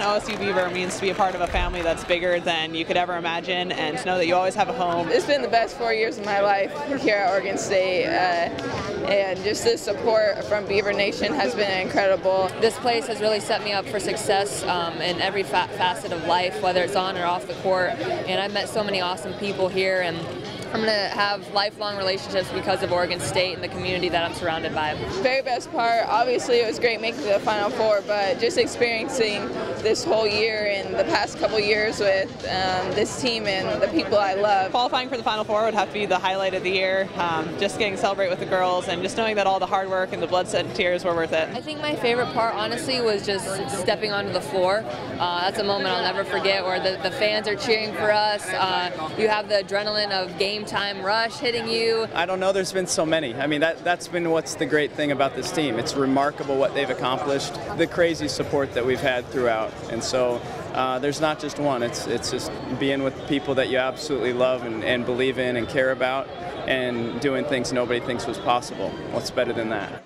OSU Beaver means to be a part of a family that's bigger than you could ever imagine, and to know that you always have a home. It's been the best four years of my life here at Oregon State, uh, and just the support from Beaver Nation has been incredible. This place has really set me up for success um, in every fa facet of life, whether it's on or off the court. And I've met so many awesome people here, and I'm going to have lifelong relationships because of Oregon State and the community that I'm surrounded by. Very best part, obviously it was great making the Final Four, but just experiencing this whole year and the past couple years with um, this team and the people I love. Qualifying for the Final Four would have to be the highlight of the year. Um, just getting to celebrate with the girls and just knowing that all the hard work and the blood, sweat, and tears were worth it. I think my favorite part, honestly, was just stepping onto the floor. Uh, that's a moment I'll never forget where the, the fans are cheering for us. Uh, you have the adrenaline of game time rush hitting you. I don't know, there's been so many. I mean, that, that's been what's the great thing about this team. It's remarkable what they've accomplished, the crazy support that we've had throughout. And so uh, there's not just one, it's, it's just being with people that you absolutely love and, and believe in and care about and doing things nobody thinks was possible. What's better than that?